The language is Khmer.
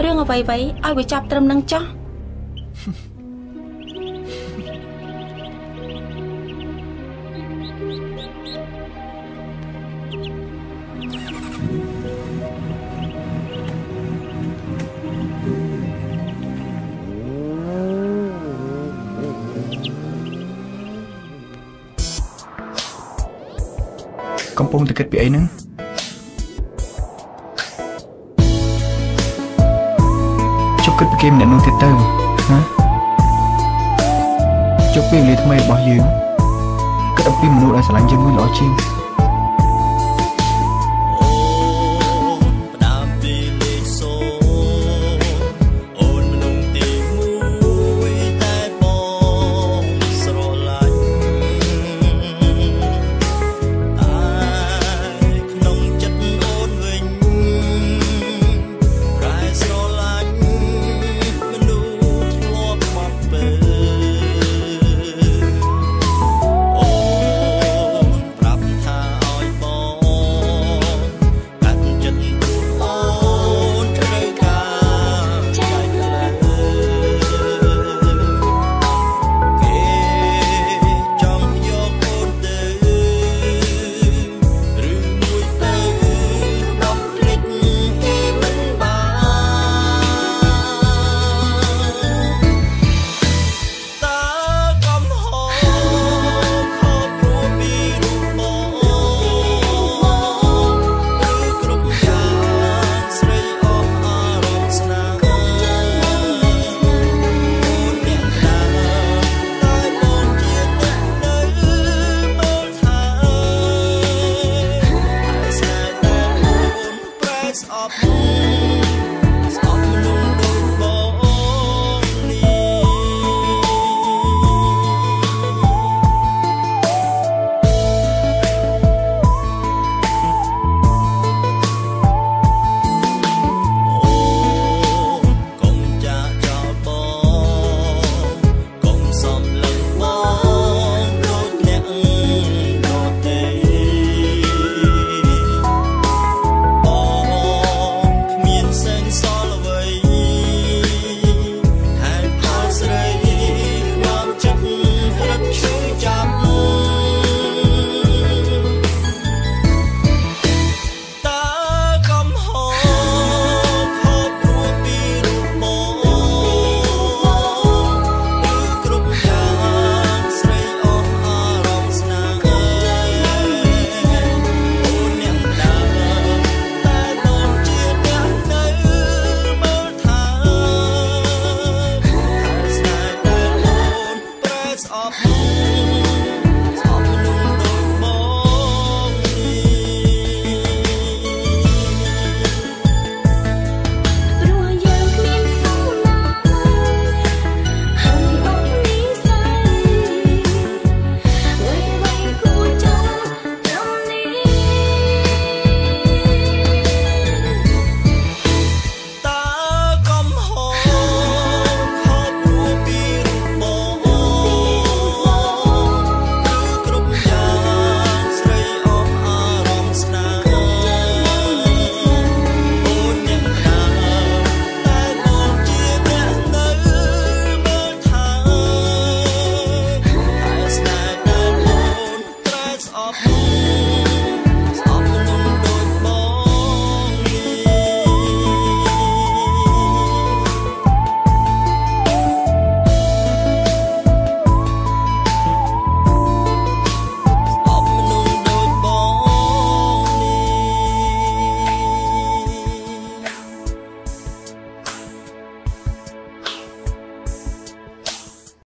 រឿងអ្វីៗឲ្យវាចាប់ត្រឹមនឹងចោះកំពុងតែគិតពីអីហ្នឹង គិតពីគេម្នាក់នោះទៀតទៅណាជប់ពេលវេលាថ្មីរបស់យើងគិតអំពីមនុស្សដែលស្រឡាញ់យើងមួយល្អជាង